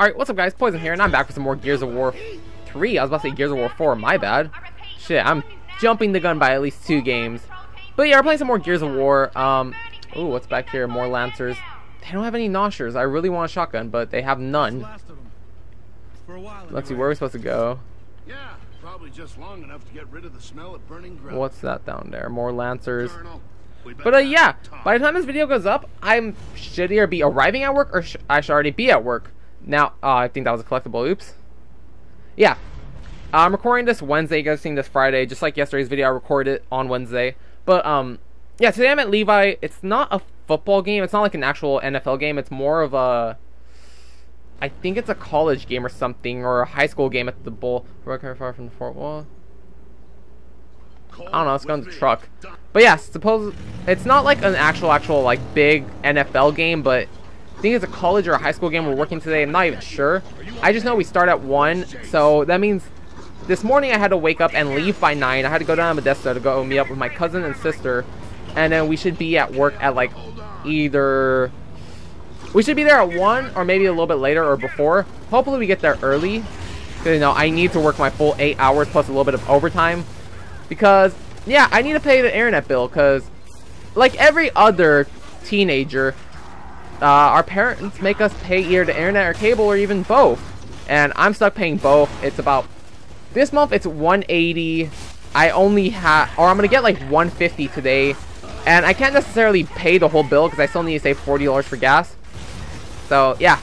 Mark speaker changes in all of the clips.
Speaker 1: Alright, what's up guys? Poison here, and I'm back with some more Gears of War 3. I was about to say Gears of War 4, my bad. Shit, I'm jumping the gun by at least two games. But yeah, we're playing some more Gears of War. Um, ooh, what's back here? More Lancers. They don't have any Gnashers. I really want a shotgun, but they have none. Let's see, where are we supposed to go?
Speaker 2: Yeah, probably just long enough to get rid of the smell of burning.
Speaker 1: What's that down there? More Lancers. But uh, yeah, by the time this video goes up, I'm should either be arriving at work or I should already be at work. Now, uh, I think that was a collectible. Oops. Yeah, I'm recording this Wednesday. You guys seen this Friday, just like yesterday's video. I recorded it on Wednesday. But um, yeah, today I'm at Levi. It's not a football game. It's not like an actual NFL game. It's more of a I think it's a college game or something, or a high school game at the bowl. Right far from the fort wall. I don't know, let's go in the truck. But yeah, suppose it's not like an actual, actual like big NFL game, but I think it's a college or a high school game we're working today. I'm not even sure. I just know we start at one, so that means this morning I had to wake up and leave by nine. I had to go down to Modesto to go meet up with my cousin and sister, and then we should be at work at like either we should be there at one or maybe a little bit later or before. Hopefully we get there early. 'Cause, You know, I need to work my full eight hours plus a little bit of overtime because yeah, I need to pay the internet bill because like every other teenager, uh, our parents make us pay either the internet or cable or even both, and I'm stuck paying both. It's about this month it's 180. I only have, or I'm gonna get like 150 today, and I can't necessarily pay the whole bill because I still need to save 40 dollars for gas. So yeah,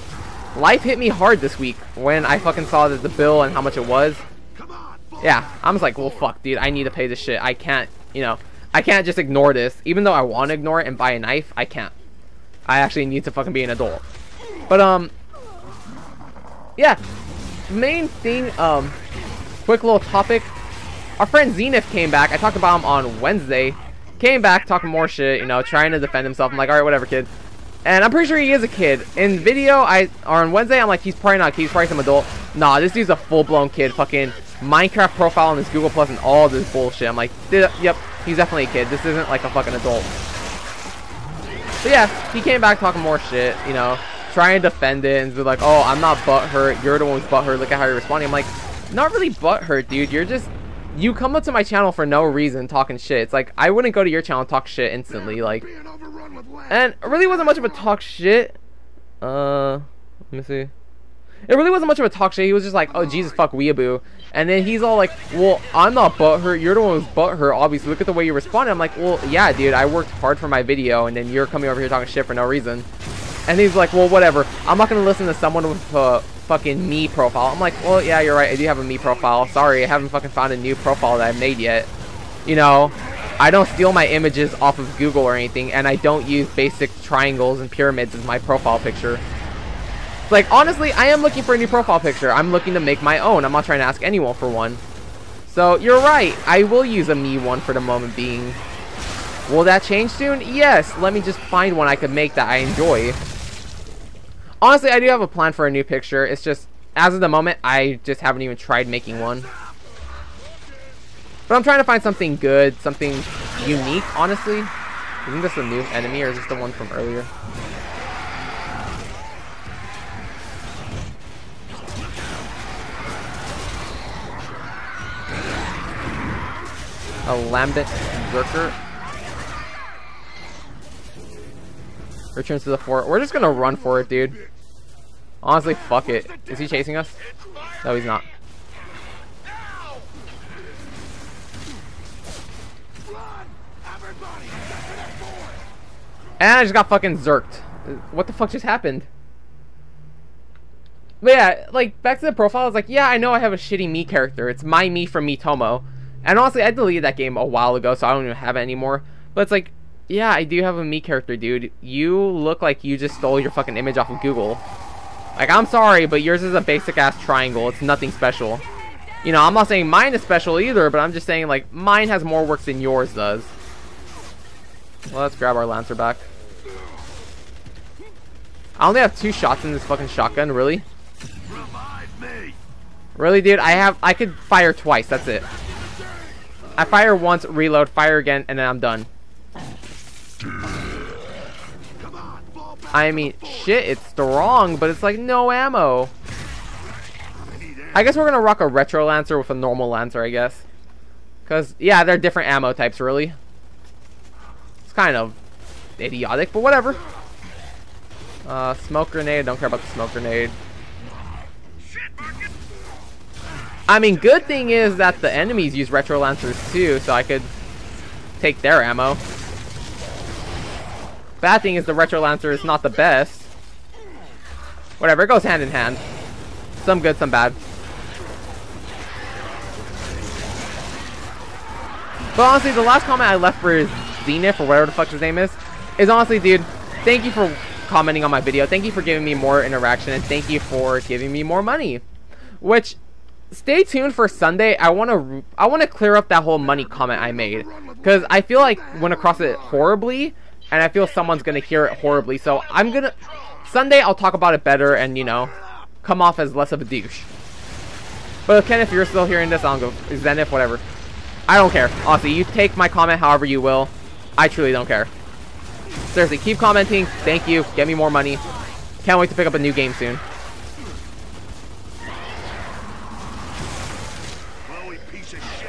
Speaker 1: life hit me hard this week when I fucking saw that the bill and how much it was. Yeah, I'm just like, well, fuck, dude. I need to pay this shit. I can't, you know, I can't just ignore this. Even though I want to ignore it and buy a knife, I can't. I actually need to fucking be an adult. But um, yeah, main thing. Um, quick little topic. Our friend Zenith came back. I talked about him on Wednesday. Came back talking more shit, you know, trying to defend himself. I'm like, all right, whatever, kid. And I'm pretty sure he is a kid. In video, I or on Wednesday, I'm like, he's probably not. He's probably some adult. Nah, this dude's a full-blown kid. Fucking Minecraft profile on his Google Plus and all this bullshit. I'm like, yep, he's definitely a kid. This isn't like a fucking adult. So yeah, he came back talking more shit. You know, trying to defend it and be like, oh, I'm not butthurt. You're the one who's butthurt. Look at how you're responding. I'm like, not really butthurt, dude. You're just you come up to my channel for no reason talking shit. It's like I wouldn't go to your channel and talk shit instantly. Like
Speaker 2: being overrun with land.
Speaker 1: and it really wasn't much of a talk shit. Uh, let me see. It really wasn't much of a talk shit. He was just like, "Oh Jesus, fuck weeaboo," and then he's all like, "Well, I'm not butthurt. You're the one who's butthurt. Obviously, look at the way you responded." I'm like, "Well, yeah, dude. I worked hard for my video, and then you're coming over here talking shit for no reason." And he's like, "Well, whatever. I'm not gonna listen to someone with a fucking Mii profile." I'm like, "Well, yeah, you're right. I do have a Mii profile. Sorry, I haven't fucking found a new profile that I've made yet. You know." I don't steal my images off of Google or anything, and I don't use basic triangles and pyramids as my profile picture. Like, honestly, I am looking for a new profile picture. I'm looking to make my own. I'm not trying to ask anyone for one. So, you're right. I will use a Mii one for the moment being. Will that change soon? Yes. Let me just find one I could make that I enjoy. Honestly, I do have a plan for a new picture. It's just, as of the moment, I just haven't even tried making one. But I'm trying to find something good, something unique, honestly. Isn't this a new enemy, or is this the one from earlier? A Lambent Zerker. Returns to the fort. We're just gonna run for it, dude. Honestly, fuck it. Is he chasing us? No, he's not. And I just got fucking zerked. What the fuck just happened? But yeah, like, back to the profile, it's like, yeah, I know I have a shitty Mii character. It's my Mii from Miitomo. And honestly, I deleted that game a while ago, so I don't even have it anymore. But it's like, yeah, I do have a Mii character, dude. You look like you just stole your fucking image off of Google. Like, I'm sorry, but yours is a basic-ass triangle. It's nothing special. You know, I'm not saying mine is special either, but I'm just saying, like, mine has more work than yours does. Well, let's grab our Lancer back. I only have two shots in this fucking shotgun, really? Really, dude? I have, I could fire twice, that's it. I fire once, reload, fire again, and then I'm done.
Speaker 2: On,
Speaker 1: I mean, shit, it's strong, but it's like no ammo. I guess we're gonna rock a retro lancer with a normal lancer, I guess. Cause yeah, they're different ammo types, really. It's kind of idiotic, but whatever. Uh, smoke grenade. Don't care about the smoke grenade. I mean, good thing is that the enemies use retro lancers too, so I could take their ammo. Bad thing is the retro lancer is not the best. Whatever, it goes hand in hand. Some good, some bad. But honestly, the last comment I left for Zenith, or whatever the fuck his name is, is honestly, dude, thank you for commenting on my video. Thank you for giving me more interaction, and thank you for giving me more money. Which, stay tuned for Sunday. I want to I want to clear up that whole money comment I made. Because I feel like went across it horribly, and I feel someone's to hear it horribly. So I'm to... Sunday, I'll talk about it better and, you know, come off as less of a douche. But Ken, if you're still hearing this, I'll go... Zenith, whatever. I don't care. Honestly, you take my comment however you will. I truly don't care. Seriously, keep commenting. Thank you. Get me more money. Can't wait to pick up a new game soon.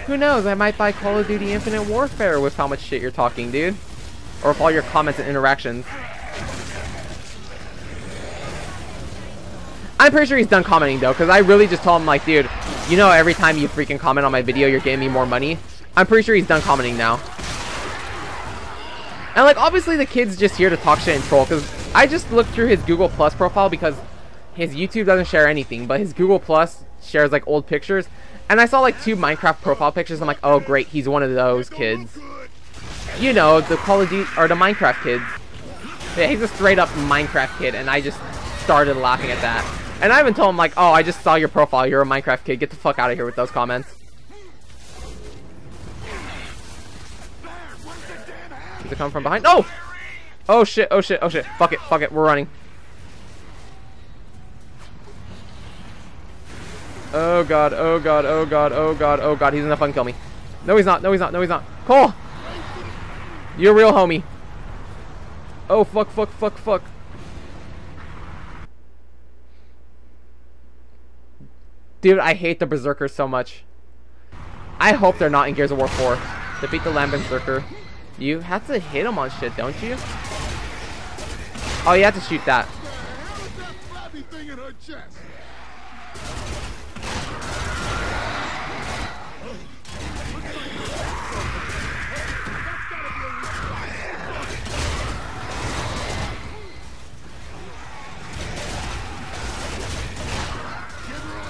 Speaker 1: Who knows, I might buy Call of Duty Infinite Warfare with how much shit you're talking, dude. Or with all your comments and interactions. I'm pretty sure he's done commenting though, because I really just told him like, dude, you know every time you freaking comment on my video, you're giving me more money? I'm pretty sure he's done commenting now. And like, obviously the kid's just here to talk shit and troll, because I just looked through his Google Plus profile because his YouTube doesn't share anything, but his Google Plus shares like old pictures. And I saw like two Minecraft profile pictures. I'm like, oh great, he's one of those kids. You know, the Call of Duty or the Minecraft kids. Yeah, he's a straight up Minecraft kid, and I just started laughing at that. And I even told him like, oh, I just saw your profile. You're a Minecraft kid. Get the fuck out of here with those comments. Does it come from behind? Oh! Oh shit, oh shit, oh shit. Fuck it, fuck it, we're running. Oh god, oh god, oh god, oh god, oh god, he's gonna fucking kill me. No he's not, no he's not, no he's not. Cole! You're real homie. Oh fuck, fuck, fuck, fuck. Dude, I hate the Berserkers so much. I hope they're not in Gears of War 4. Defeat the Lambent Berserker. You have to hit him on shit, don't you? Oh, you have to shoot that.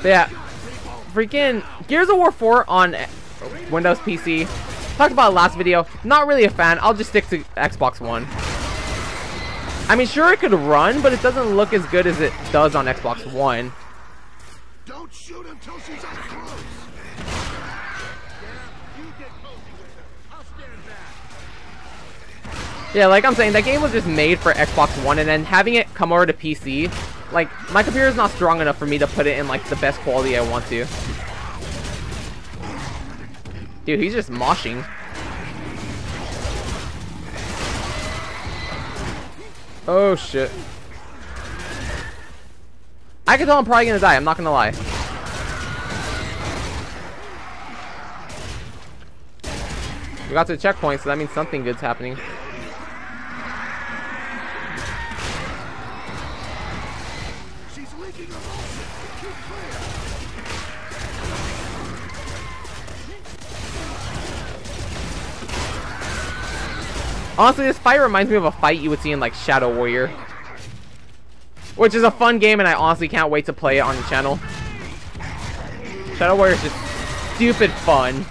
Speaker 1: But yeah, freaking Gears of War 4 on Windows PC. Talked about last video. Not really a fan. I'll just stick to Xbox One. I mean, sure it could run, but it doesn't look as good as it does on Xbox One. Don't shoot until she's up close. Yeah, like I'm saying, that game was just made for Xbox One, and then having it come over to PC, like, my computer is not strong enough for me to put it in, like, the best quality I want to. Dude, he's just moshing. Oh, shit. I can tell I'm probably gonna die, I'm not gonna lie. We got to the checkpoint, so that means something good's happening. Honestly, this fight reminds me of a fight you would see in like Shadow Warrior. Which is a fun game and I honestly can't wait to play it on the channel. Shadow Warrior is just stupid fun.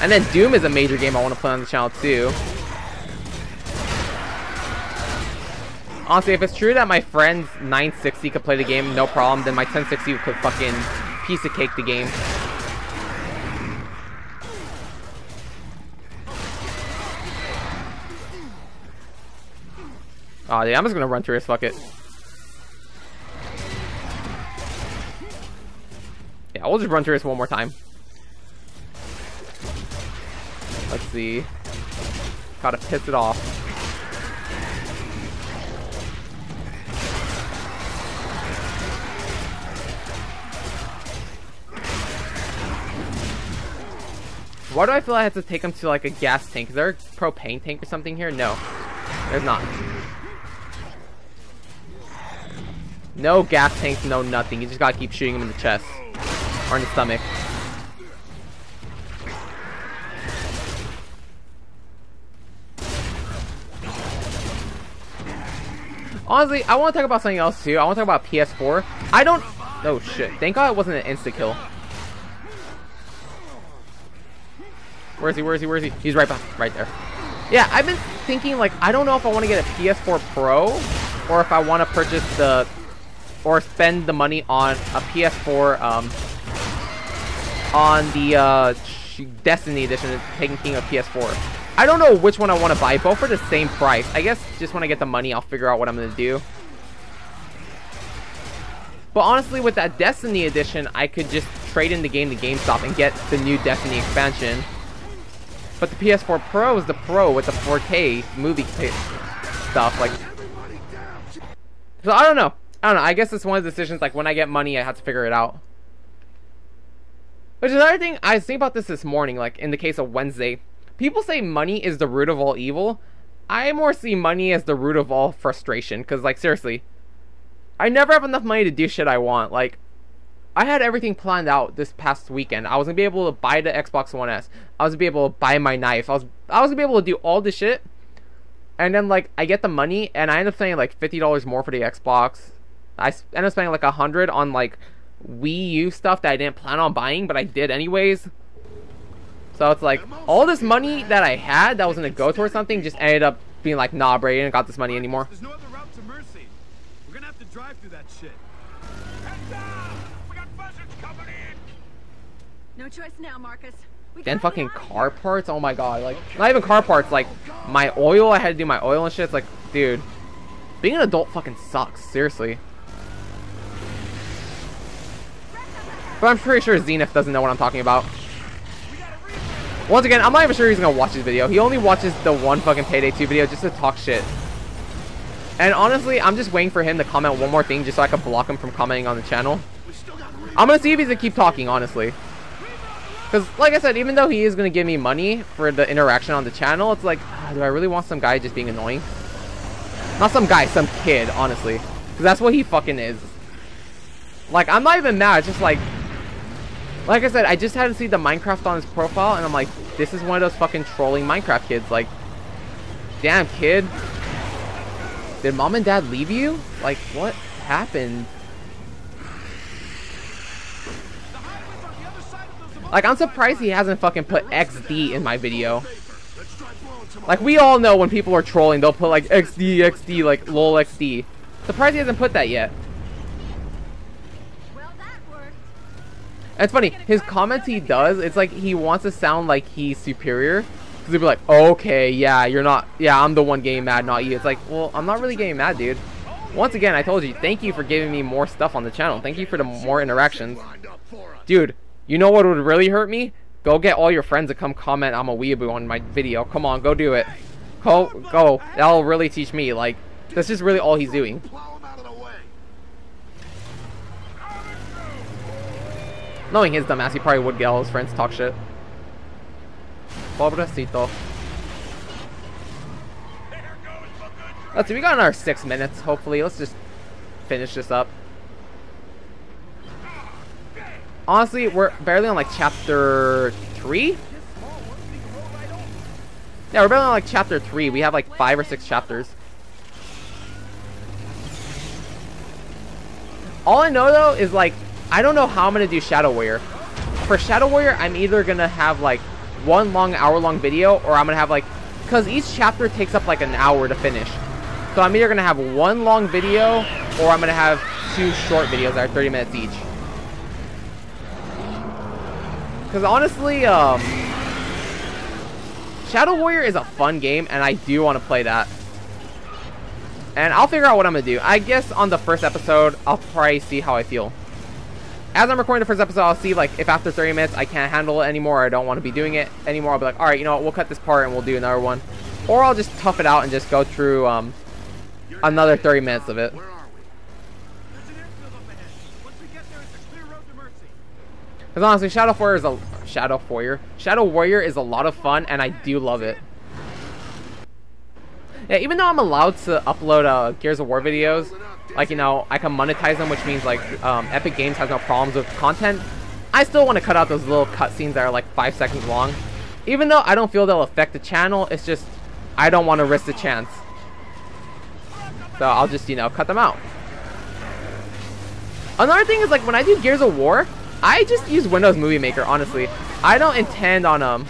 Speaker 1: And then Doom is a major game I want to play on the channel too. Honestly, if it's true that my friend's 960 could play the game, no problem, then my 1060 could fucking piece of cake the game. Aw, oh, dude, I'm just gonna run through this, fuck it. Yeah, we'll just run through this one more time. Let's see. Gotta piss it off. Why do I feel I have to take them to like a gas tank? Is there a propane tank or something here? No. There's not. No gas tanks, no nothing. You just gotta keep shooting him in the chest. Or in the stomach. Honestly, I want to talk about something else too. I want to talk about PS4. I don't... Oh shit. Thank god it wasn't an insta-kill. Where is he? Where is he? Where is he? He's right behind, right there. Yeah, I've been thinking like I don't know if I want to get a PS4 Pro or if I want to purchase the or spend the money on a PS4 um on the uh Destiny edition Taken King of PS4. I don't know which one I want to buy. Both for the same price. I guess just when I get the money, I'll figure out what I'm going to do. But honestly, with that Destiny edition, I could just trade in the game to GameStop and get the new Destiny expansion. But the PS4 Pro is the Pro with the 4K movie stuff. Like, so I don't know. I don't know. I guess it's one of the decisions. Like when I get money, I have to figure it out. Which is another thing. I was thinking about this this morning. Like in the case of Wednesday, people say money is the root of all evil. I more see money as the root of all frustration. Cause like seriously, I never have enough money to do shit I want. Like I had everything planned out this past weekend. I was gonna be able to buy the Xbox One S. I was gonna be able to buy my knife. I was I was gonna be able to do all this shit. And then like I get the money and I end up spending like fifty dollars more for the Xbox. I end up spending like a hundred on like Wii U stuff that I didn't plan on buying, but I did anyways. So it's like all this money that I had that was gonna go towards something just ended up being like, nah, Brady, I didn't got this money anymore.
Speaker 3: There's no other route to Mercy. We're gonna have to drive through that shit.
Speaker 4: No choice now, Marcus. We
Speaker 1: Then fucking
Speaker 4: get out of
Speaker 1: car parts, oh my god, like not even car parts, like my oil, I had to do my oil and shit. It's like, dude, being an adult fucking sucks, seriously. But I'm pretty sure Zenith doesn't know what I'm talking about. Once again, I'm not even sure he's gonna watch this video. He only watches the one fucking Payday 2 video just to talk shit. And honestly, I'm just waiting for him to comment one more thing just so I can block him from commenting on the channel. I'm gonna see if he's gonna keep talking, honestly. Because, like I said, even though he is to give me money for the interaction on the channel, it's like, ah, do I really want some guy just being annoying? Not some guy, some kid, honestly. Because that's what he fucking is. Like, I'm not even mad, it's just like... Like I said, I just had to see the Minecraft on his profile, and I'm like, this is one of those fucking trolling Minecraft kids. Like, damn, kid. Did mom and dad leave you? Like, what happened? Like, I'm surprised he hasn't fucking put XD in my video. Like, we all know when people are trolling, they'll put, like, XD, XD, like, lol XD. Surprised he hasn't put that yet.
Speaker 4: Well, that worked.
Speaker 1: And it's funny, his comments he does, it's like he wants to sound like he's superior. Because he'll be like, okay, yeah, you're not, yeah, I'm the one getting mad, not you. It's like, well, I'm not really getting mad, dude. Once again, I told you, thank you for giving me more stuff on the channel. Thank you for the more interactions. Dude, you know what would really hurt me? Go get all your friends to come comment I'm a weeaboo on my video. Come on, go do it. Go, go. That'll really teach me. Like, that's just really all he's doing.
Speaker 2: Plow him out of the way.
Speaker 1: Knowing his dumbass, he probably would get all his friends to talk shit. Pobrecito. Let's see, we got another six minutes, hopefully. Let's just finish this up. Honestly, we're barely on like chapter three. Yeah, we're barely on like chapter three. We have like five or six chapters. All I know though is like I don't know how I'm gonna do Shadow Warrior. For Shadow Warrior, I'm either gonna have like one long hour long video or I'm gonna have like because each chapter takes up like an hour to finish. So I'm either gonna have one long video or I'm gonna have two short videos that are 30 minutes each. Because honestly, um, Shadow Warrior is a fun game, and I do want to play that. And I'll figure out what I'm going to do. I guess on the first episode, I'll probably see how I feel. As I'm recording the first episode, I'll see, like, if after 30 minutes I can't handle it anymore, I don't want to be doing it anymore, I'll be like, alright, you know what, we'll cut this part and we'll do another one. Or I'll just tough it out and just go through, um, another 30 minutes of it.
Speaker 2: Where are we?
Speaker 3: There's an airfield up ahead. Once we get there, it's a clear road to Mercy.
Speaker 1: Because honestly, Shadow Warrior is a Shadow Warrior. Shadow Warrior is a lot of fun, and I do love it. Yeah, even though I'm allowed to upload uh, Gears of War videos, like, you know, I can monetize them, which means, like, um, Epic Games has no problems with content, I still want to cut out those little cutscenes that are, like, five seconds long. Even though I don't feel they'll affect the channel, it's just, I don't want to risk the chance. So I'll just, you know, cut them out. Another thing is, like, when I do Gears of War, I just use Windows Movie Maker, honestly. I don't intend on, um...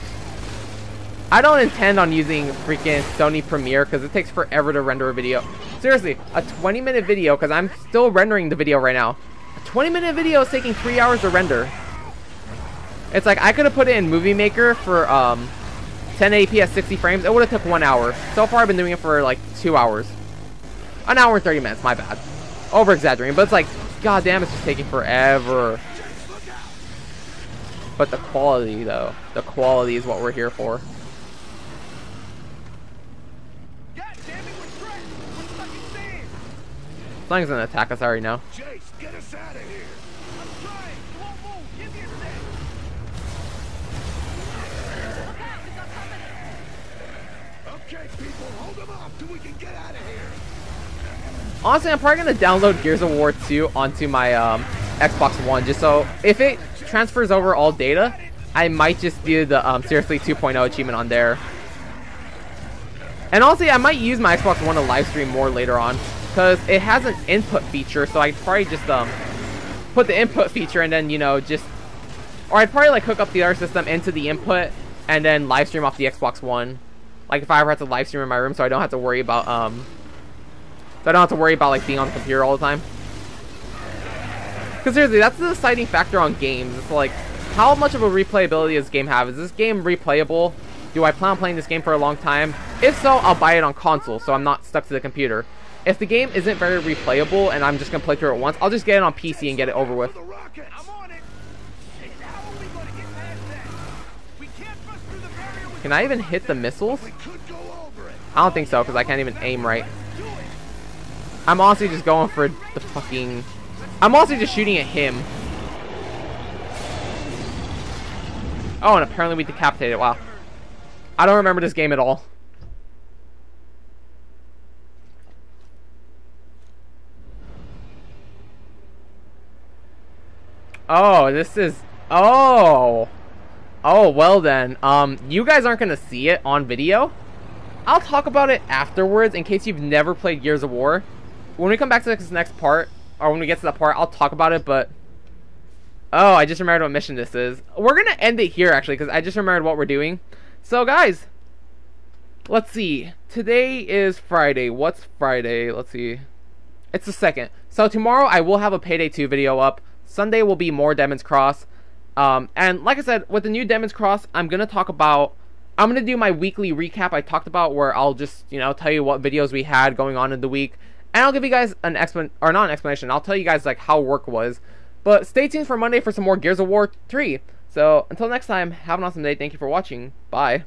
Speaker 1: I don't intend on using freaking Sony Premiere, because it takes forever to render a video. Seriously, a 20-minute video, because I'm still rendering the video right now. A 20-minute video is taking 3 hours to render. It's like, I could have put it in Movie Maker for, um... 1080p at 60 frames, it would have took 1 hour. So far, I've been doing it for, like, 2 hours. An hour and 30 minutes, my bad. Over-exaggerating, but it's like, God damn, it's just taking forever. But the quality, though. The quality is what we're here for. Slang's gonna attack us, already know.
Speaker 2: Chase, get us out of here.
Speaker 3: I'm trying. It won't move. Give me a.
Speaker 2: Okay, people, hold them up till we can get out of here.
Speaker 1: Honestly, I'm probably gonna download Gears of War 2 onto my um, Xbox One, just so if it transfers over all data, I might just do the um, Seriously 2.0 achievement on there. And honestly, I might use my Xbox One to livestream more later on, because it has an input feature, so I'd probably just um, put the input feature and then, you know, just... Or I'd probably like hook up the other system into the input and then live stream off the Xbox One. Like if I ever had to live stream in my room so I don't have to worry about um so I don't have to worry about like being on the computer all the time. Because seriously, that's the deciding factor on games. It's like, how much of a replayability does this game have? Is this game replayable? Do I plan on playing this game for a long time? If so, I'll buy it on console, so I'm not stuck to the computer. If the game isn't very replayable and I'm just gonna play through it once, I'll just get it on PC and get it over with.
Speaker 3: Going to
Speaker 1: Can I even hit the missiles? I don't think so, because I can't even aim right. I'm honestly just going for the fucking... I'm honestly just shooting at him. Oh, and apparently we decapitated. Wow. I don't remember this game at all. Oh, this is... Oh! Oh, well then. Um, you guys aren't gonna see it on video. I'll talk about it afterwards in case you've never played Gears of War. When we come back to this next part, or when we get to that part, I'll talk about it, but... Oh, I just remembered what mission this is. We're gonna end it here, actually, because I just remembered what we're doing. So, guys, let's see. Today is Friday. What's Friday? Let's see. It's the second. So tomorrow I will have a Payday 2 video up. Sunday will be more Demon's Cross. Um, and like I said, with the new Demon's Cross, I'm gonna talk about. I'm gonna do my weekly recap I talked about, where I'll just you know tell you what videos we had going on in the week, and I'll give you guys an explan or not an explanation. I'll tell you guys like how work was. But stay tuned for Monday for some more Gears of War 3. So until next time, have an awesome day. Thank you for watching. Bye.